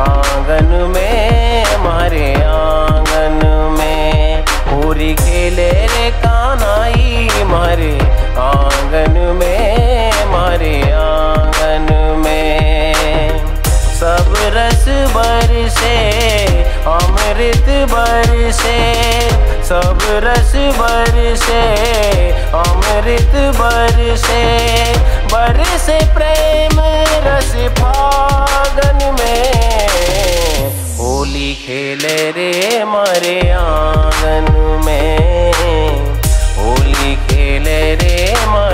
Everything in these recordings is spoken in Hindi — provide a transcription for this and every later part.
आँगन में, मारे आँगन में। पूरी खेले रे कानाई मारे आँगन में, मारे आँगन में। सब रस बरसे अमृत बरसे सब रस बरसे अमृत बरसे बरसे प्रेम रस फागन आँगन में होली खेले रे मारे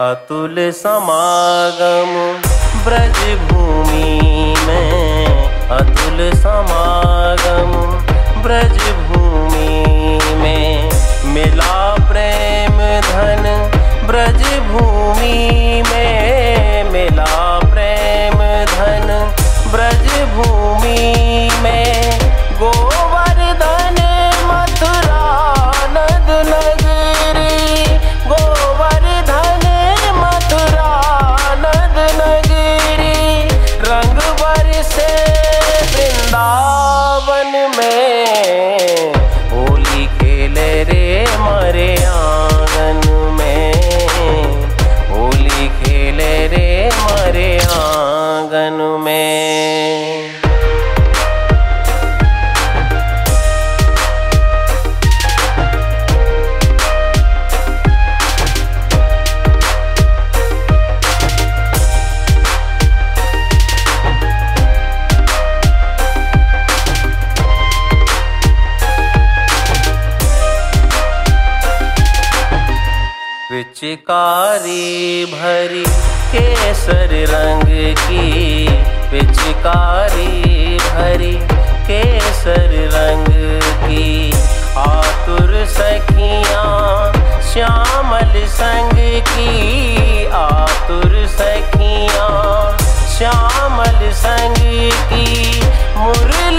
अतुल समागम ब्रज भूमि पिचकारी भरी केसर रंग की पिचकारी भरी केसर रंग की आतुर सखियाँ श्यामल संग की आतुर सखियाँ श्यामल संग की मुरली